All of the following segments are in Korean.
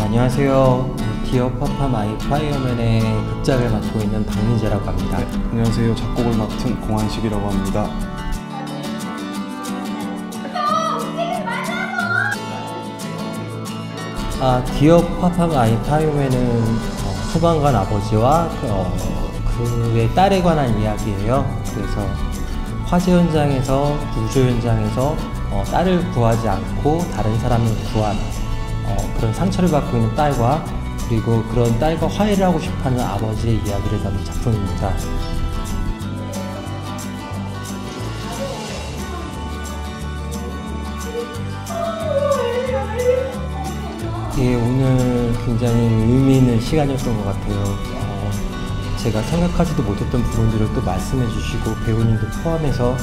안녕하세요. Dear Papa My Fireman의 극작을 맡고 있는 박민재라고 합니다. 네, 안녕하세요. 작곡을 맡은 공한식이라고 합니다. 아, Dear Papa My Fireman은 어, 소방관 아버지와 그, 어, 그의 딸에 관한 이야기예요. 그래서 화재 현장에서 구조 현장에서 어, 딸을 구하지 않고 다른 사람을 구한 어, 그런 상처를 받고 있는 딸과 그리고 그런 딸과 화해를 하고 싶어하는 아버지의 이야기를 담은 작품입니다. 예, 오늘 굉장히 의미 있는 시간이었던 것 같아요. 어, 제가 생각하지도 못했던 부분들을 또 말씀해 주시고 배우님도 포함해서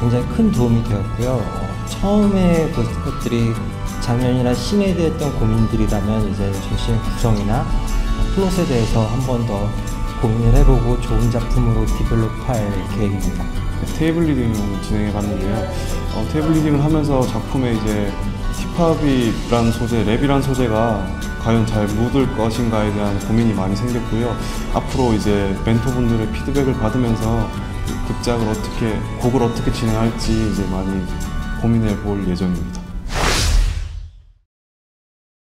굉장히 큰 도움이 되었고요. 어, 처음에 그 것들이 작년이나 신에 대했던 고민들이라면 이제 전신 구성이나 플롯에 대해서 한 번 더 고민을 해보고 좋은 작품으로 develop할 계획입니다. 테이블 리딩을 진행해 봤는데요. 어, 테이블 리딩을 하면서 작품에 이제 힙합이란 소재, 랩이란 소재가 과연 잘 묻을 것인가에 대한 고민이 많이 생겼고요. 앞으로 이제 멘토분들의 피드백을 받으면서 극작을 어떻게, 곡을 어떻게 진행할지 이제 많이 고민해 볼 예정입니다.